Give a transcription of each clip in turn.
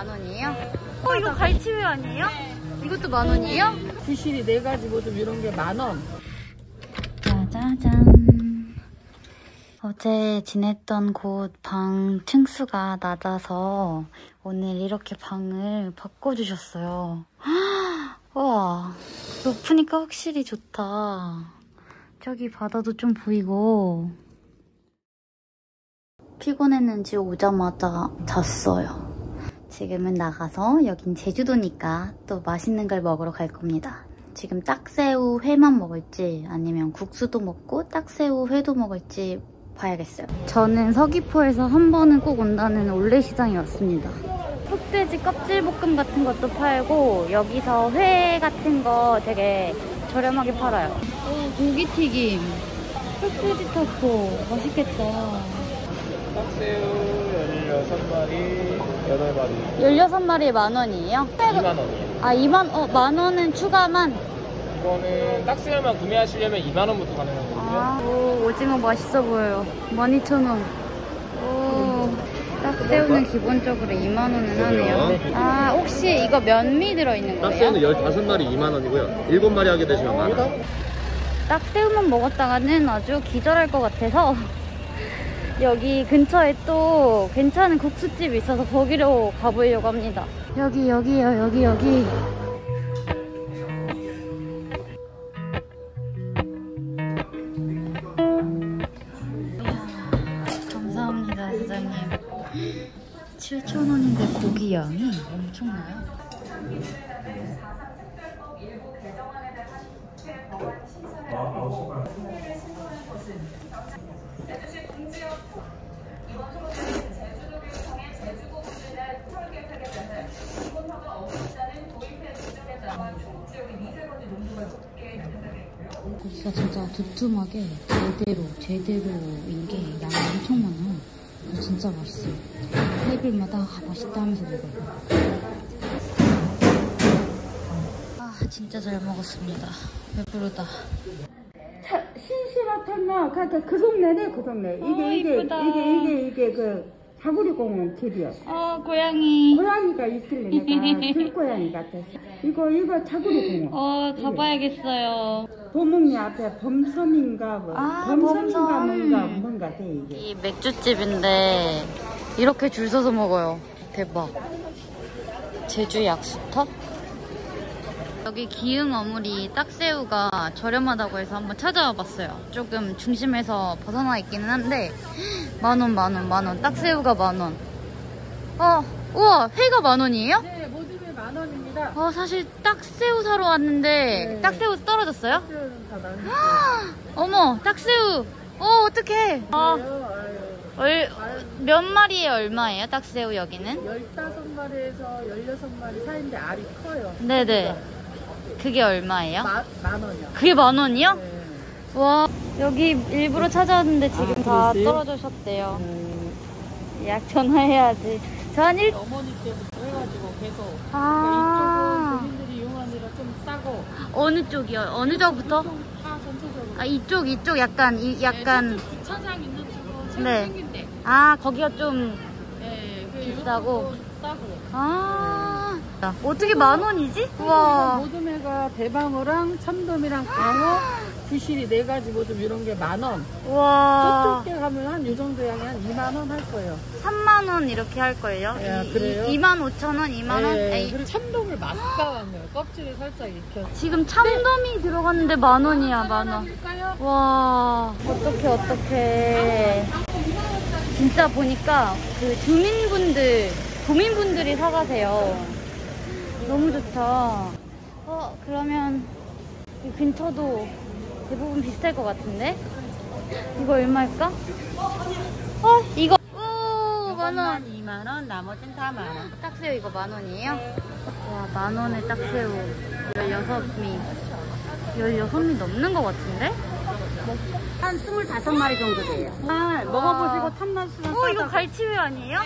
만 원이에요? 어, 이거 갈치회 아니에요? 이것도 만 원이에요? 부실이 네 가지 뭐좀 이런 게 만 원. 짜자잔. 어제 지냈던 곳 방 층수가 낮아서 오늘 이렇게 방을 바꿔주셨어요. 와, 높으니까 확실히 좋다. 저기 바다도 좀 보이고. 피곤했는지 오자마자 잤어요. 지금은 나가서 여긴 제주도니까 또 맛있는 걸 먹으러 갈 겁니다. 지금 딱새우 회만 먹을지 아니면 국수도 먹고 딱새우 회도 먹을지 봐야겠어요. 저는 서귀포에서 한 번은 꼭 온다는 올레시장에 왔습니다. 흑돼지 껍질볶음 같은 것도 팔고 여기서 회 같은 거 되게 저렴하게 팔아요. 오, 고기튀김, 흑돼지 타코 맛있겠다. 딱새우 16마리, 8마리 16마리에 만 원이에요? 2만 원이에요. 아, 2만, 어, 만 원은 추가만? 이거는 딱새우만 구매하시려면 2만 원부터 가능하거든요. 아, 오, 오징어 맛있어 보여요. 12,000원. 오, 딱새우는 기본적으로 2만 원은 하네요. 아, 혹시 이거 면미 들어있는 거예요? 딱새우는 15마리 2만 원이고요. 7마리 하게 되시면 만 원. 딱새우만 먹었다가는 아주 기절할 것 같아서 여기 근처에 또 괜찮은 국수집이 있어서 거기로 가보려고 합니다. 여기 여기요 여기 여기. 감사합니다 사장님. 7,000원인데 고기 양이 엄청나요. 고기가 진짜 두툼하게 제대로 제대로인 게 양이 엄청. 그래서 진짜 맛있어요. 테이블마다 아, 맛있다 하면서 먹어요. 아 진짜 잘 먹었습니다. 배부르다. 신시라탄나 가자 그 동네네 그 동네. 이게 어, 이게 이쁘다. 이게 이게 이게 그 사구리 공원 길이요. 어 고양이. 고양이가 있길래 내가 들고양이 같아서 이거 이거 사구리 공원. 어 가봐야겠어요. 도목리 앞에 범섬인가 뭐 아, 범섬인가 범섬. 뭔가 뭔가 돼 이게. 이 맥주집인데 이렇게 줄 서서 먹어요. 대박. 제주 약수터? 여기 기흥 어물이 딱새우가 저렴하다고 해서 한번 찾아와 봤어요. 조금 중심에서 벗어나 있기는 한데 만원 만원 만원 딱새우가 만원 어 우와 회가 만원이에요? 네 모둠에 만 원입니다. 어 사실 딱새우 사러 왔는데 네. 딱새우 떨어졌어요? 어머 딱새우 어 어떡해 어, 얼, 몇 마리에 얼마예요 딱새우 여기는? 15마리에서 16마리 사이인데 알이 커요. 네네 그 게 얼마예요? 마, 만 원이요. 그게 만 원이요? 네. 와 여기 일부러 찾아왔는데 지금 아, 다 그러세요? 떨어지셨대요 음, 예약 전화해야지 저한 일... 어머니 때부터 해가지고 계속 아 이쪽은 본인들이 이용하느라 좀 싸고 어느 쪽이요? 어느 쪽부터? 다 전체적으로 아 이쪽 이쪽 약간 이 약간 주차장 있는 쪽은 네. 생긴 데 아 거기가 좀 네, 그 비싸고. 싸고 아 어떻게 만 원이지? 와 모둠회가 대방어랑 참돔이랑 광어 부실이 네 가지 모둠 이런 게 만 원. 와 저쪽 에 가면 한 요 정도 양이 한 2만 원 할 거예요. 3만 원 이렇게 할 거예요? 야, 이- 그래요? 이, 2만 5천 원, 2만 원? 네, 에이, 그리고 참돔을 맛있다왔네요 껍질을 살짝 익혀서. 지금 참돔이 들어갔는데 만 원이야 만 원. 할까요? 와 어떡해 어떡해. 진짜 보니까 그 주민분들, 도민분들이 사가세요. 너무 좋다. 어 그러면 이 근처도 대부분 비쌀 것 같은데? 이거 얼마일까? 어 이거 오 만원 2만 원, 나머지는 다만 원. 딱새우 이거 만 원이에요? 와, 만 원에 딱새우 16미. 16미 넘는 것 같은데? 한 25마리 정도 돼요. 아, 먹어보시고 탐나시면 어, 이거 갈치회 아니에요?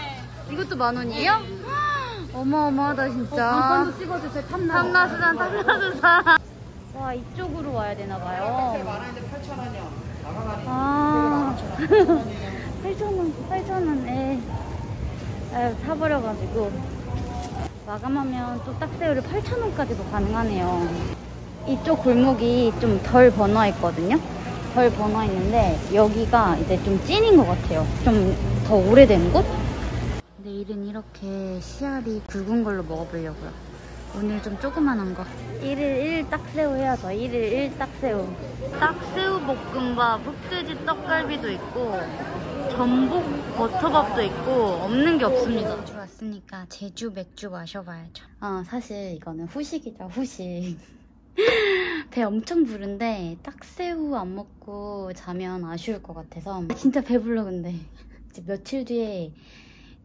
이것도 만 원이에요? 어마어마하다, 진짜. 간판도 찍어주세요. 탐나. 탐나수산, 탐나수산. 와, 이쪽으로 와야 되나 봐요. 아, 8,000원, 8,000원, 에. 아유, 사버려가지고. 마감하면 또 딱새우를 8,000원까지도 가능하네요. 이쪽 골목이 좀 덜 번화했거든요. 덜 번화했는데 여기가 이제 좀 찐인 것 같아요. 좀 더 오래된 곳? 내일은 이렇게 씨알이 굵은 걸로 먹어보려고요. 오늘 좀 조그만한 거. 1일 1 딱새우 해야죠. 1일 1 딱새우. 딱새우 볶음밥, 흑돼지 떡갈비도 있고 전복 버터밥도 있고 없는 게 없습니다. 제주 왔으니까 제주 맥주 마셔봐야죠. 아 사실 이거는 후식이죠 후식. 배 엄청 부른데 딱새우 안 먹고 자면 아쉬울 것 같아서 진짜 배불러 근데 며칠 뒤에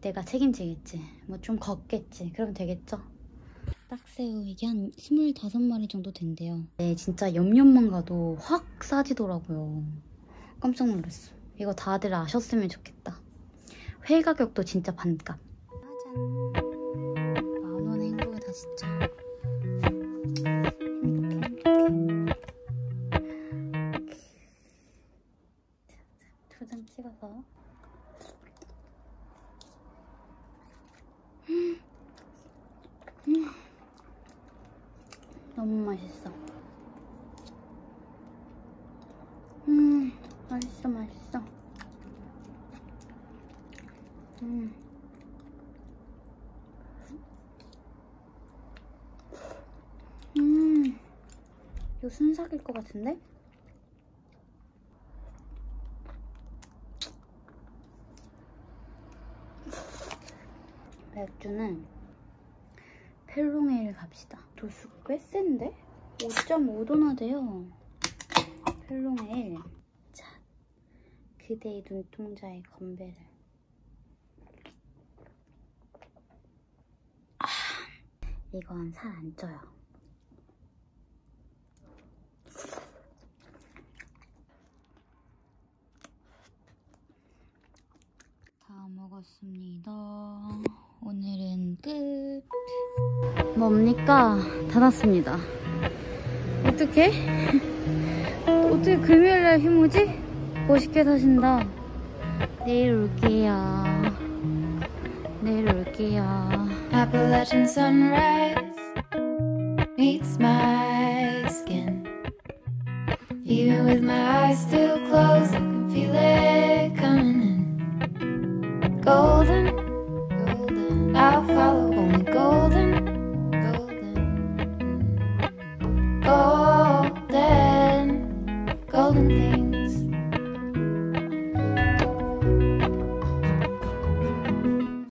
내가 책임지겠지. 뭐 좀 걷겠지. 그럼 되겠죠? 딱새우 이게 한 25마리 정도 된대요. 네, 진짜 옆옆만 가도 확 싸지더라고요. 깜짝 놀랐어. 이거 다들 아셨으면 좋겠다. 회 가격도 진짜 반값. 짜잔. 만원 행복이다 진짜. 너무 맛있어. 음, 맛있어, 맛있어. 음. 음, 이거 순삭일 것 같은데? 맥주는 펠롱에일 갑시다. 도수가 꽤 센데? 5.5도나 돼요. 펠롱에일. 자, 그대의 눈동자의 건배를. 아, 이건 살 안 쪄요. 다 먹었습니다. 오늘은 끝. 뭡니까? 닫았습니다. 어떻게? 어떻게 금요일날 휴무지? 멋있게 사신다. 내일 올게요. 내일 올게요. Appalachian sunrise meets my skin. Even with my eyes still closed, I can feel it coming in. Golden